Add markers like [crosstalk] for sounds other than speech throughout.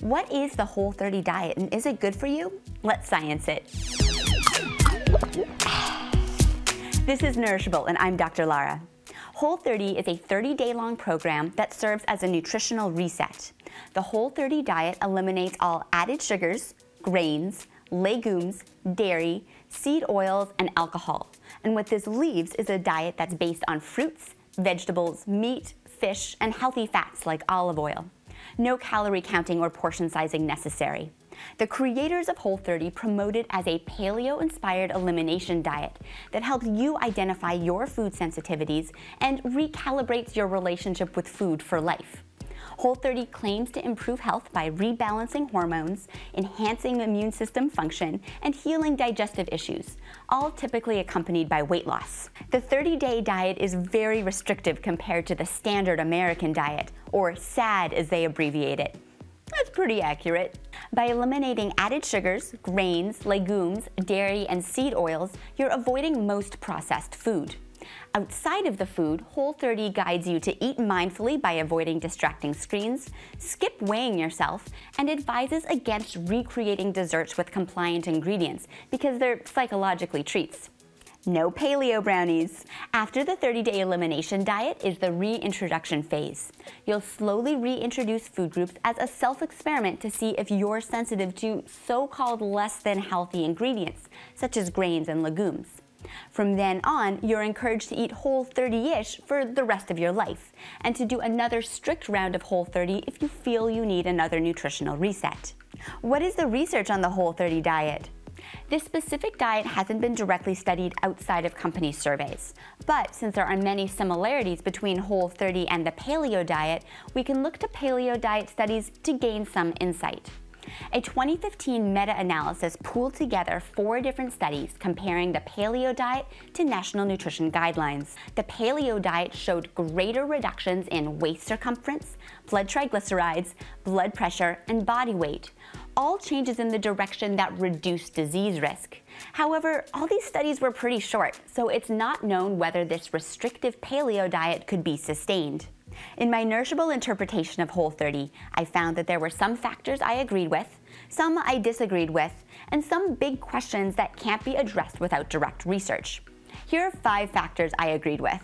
What is the Whole 30 diet and is it good for you? Let's science it. [sighs] This is Nourishable and I'm Dr. Lara. Whole 30 is a 30 day long program that serves as a nutritional reset. The Whole 30 diet eliminates all added sugars, grains, legumes, dairy, seed oils, and alcohol. And what this leaves is a diet that's based on fruits, vegetables, meat, fish, and healthy fats like olive oil. No calorie counting or portion sizing necessary. The creators of Whole30 promote it as a paleo inspired elimination diet that helps you identify your food sensitivities and recalibrates your relationship with food for life. Whole30 claims to improve health by rebalancing hormones, enhancing immune system function, and healing digestive issues, all typically accompanied by weight loss. The 30 day diet is very restrictive compared to the standard American diet, or SAD as they abbreviate it. That's pretty accurate. By eliminating added sugars, grains, legumes, dairy, and seed oils, you're avoiding most processed food. Outside of the food, Whole30 guides you to eat mindfully by avoiding distracting screens, skip weighing yourself, and advises against recreating desserts with compliant ingredients because they're psychologically treats. No paleo brownies. After the 30 day elimination diet is the reintroduction phase. You'll slowly reintroduce food groups as a self experiment to see if you're sensitive to so called less than healthy ingredients, such as grains and legumes. From then on, you're encouraged to eat whole 30 ish for the rest of your life, and to do another strict round of whole 30 if you feel you need another nutritional reset. What is the research on the whole 30 diet? This specific diet hasn't been directly studied outside of company surveys, but since there are many similarities between Whole 30 and the paleo diet, we can look to paleo diet studies to gain some insight. A 2015 meta-analysis pooled together four different studies comparing the paleo diet to national nutrition guidelines. The paleo diet showed greater reductions in waist circumference, blood triglycerides, blood pressure, and body weight, all changes in the direction that reduce disease risk. However, all these studies were pretty short, so it's not known whether this restrictive paleo diet could be sustained. In my nourishable interpretation of Whole30, I found that there were some factors I agreed with, some I disagreed with, and some big questions that can't be addressed without direct research. Here are five factors I agreed with.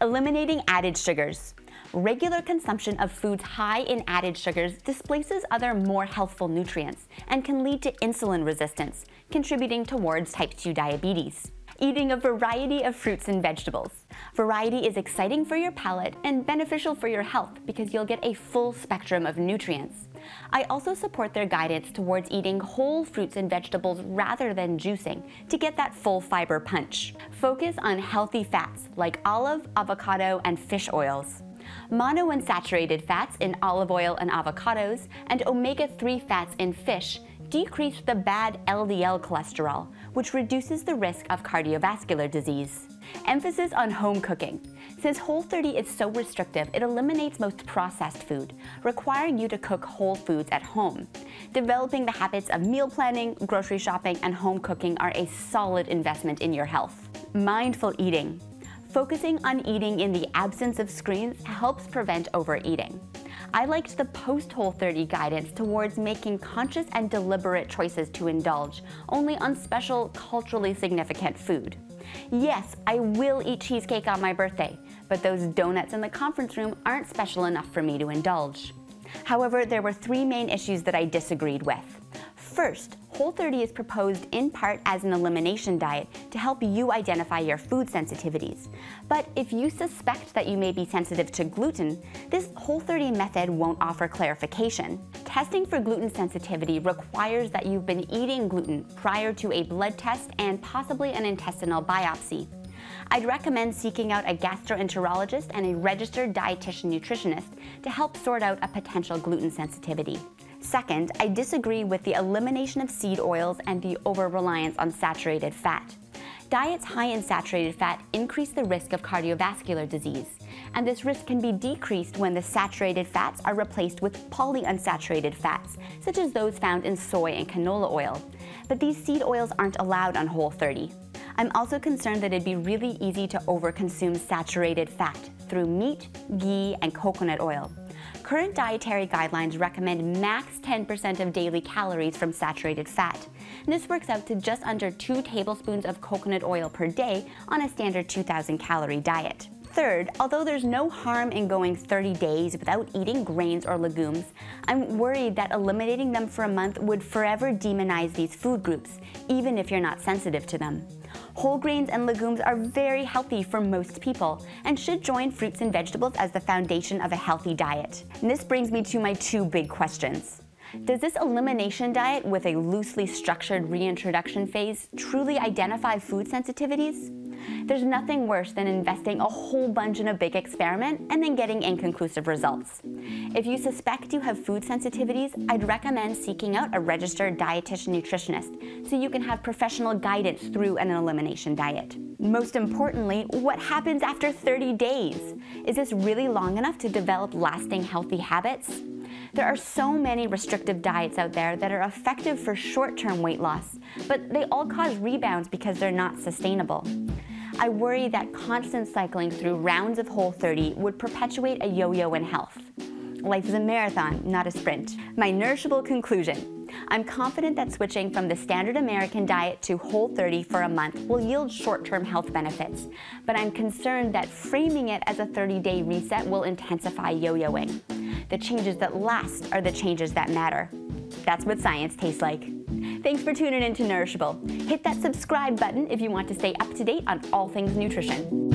Eliminating added sugars. Regular consumption of foods high in added sugars displaces other more healthful nutrients and can lead to insulin resistance, contributing towards type 2 diabetes. Eating a variety of fruits and vegetables. Variety is exciting for your palate and beneficial for your health because you'll get a full spectrum of nutrients. I also support their guidance towards eating whole fruits and vegetables rather than juicing to get that full fiber punch. Focus on healthy fats like olive, avocado, and fish oils monounsaturated fats in olive oil and avocados, and omega-3 fats in fish decrease the bad LDL cholesterol, which reduces the risk of cardiovascular disease. Emphasis on home cooking. Since Whole30 is so restrictive, it eliminates most processed food, requiring you to cook whole foods at home. Developing the habits of meal planning, grocery shopping, and home cooking are a solid investment in your health. Mindful eating. Focusing on eating in the absence of screens helps prevent overeating. I liked the post Whole 30 guidance towards making conscious and deliberate choices to indulge only on special, culturally significant food. Yes, I will eat cheesecake on my birthday, but those donuts in the conference room aren't special enough for me to indulge. However, there were three main issues that I disagreed with. First, Whole30 is proposed in part as an elimination diet to help you identify your food sensitivities. But if you suspect that you may be sensitive to gluten, this Whole30 method won't offer clarification. Testing for gluten sensitivity requires that you've been eating gluten prior to a blood test and possibly an intestinal biopsy. I'd recommend seeking out a gastroenterologist and a registered dietitian nutritionist to help sort out a potential gluten sensitivity. Second, I disagree with the elimination of seed oils and the over-reliance on saturated fat. Diets high in saturated fat increase the risk of cardiovascular disease, and this risk can be decreased when the saturated fats are replaced with polyunsaturated fats, such as those found in soy and canola oil. But these seed oils aren't allowed on Whole 30. I'm also concerned that it'd be really easy to overconsume saturated fat through meat, ghee, and coconut oil. Current dietary guidelines recommend max 10% of daily calories from saturated fat. This works out to just under 2 tablespoons of coconut oil per day on a standard 2,000 calorie diet. Third, although there's no harm in going 30 days without eating grains or legumes, I'm worried that eliminating them for a month would forever demonize these food groups, even if you're not sensitive to them. Whole grains and legumes are very healthy for most people and should join fruits and vegetables as the foundation of a healthy diet. And this brings me to my two big questions. Does this elimination diet with a loosely structured reintroduction phase truly identify food sensitivities? There's nothing worse than investing a whole bunch in a big experiment and then getting inconclusive results. If you suspect you have food sensitivities, I'd recommend seeking out a registered dietitian nutritionist so you can have professional guidance through an elimination diet. Most importantly, what happens after 30 days? Is this really long enough to develop lasting healthy habits? There are so many restrictive diets out there that are effective for short-term weight loss, but they all cause rebounds because they're not sustainable. I worry that constant cycling through rounds of Whole 30 would perpetuate a yo-yo in health. Life is a marathon, not a sprint. My nourishable conclusion. I'm confident that switching from the standard American diet to Whole 30 for a month will yield short-term health benefits, but I'm concerned that framing it as a 30-day reset will intensify yo-yoing. The changes that last are the changes that matter. That's what science tastes like. Thanks for tuning in to Nourishable. Hit that subscribe button if you want to stay up to date on all things nutrition.